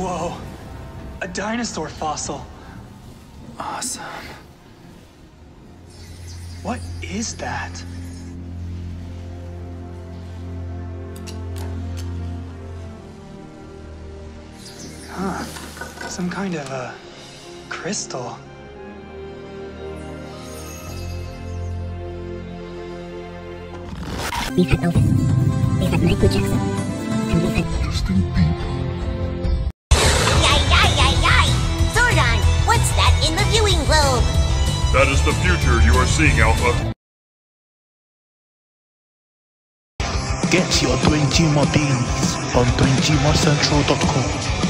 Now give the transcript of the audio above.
Whoa. A dinosaur fossil. Awesome. What is that? Huh. Some kind of a crystal. We've had Elvis. We've had Michael Jackson. That is the future you are seeing, Alpha. Get your 20 more beanies on 20morecentral.com.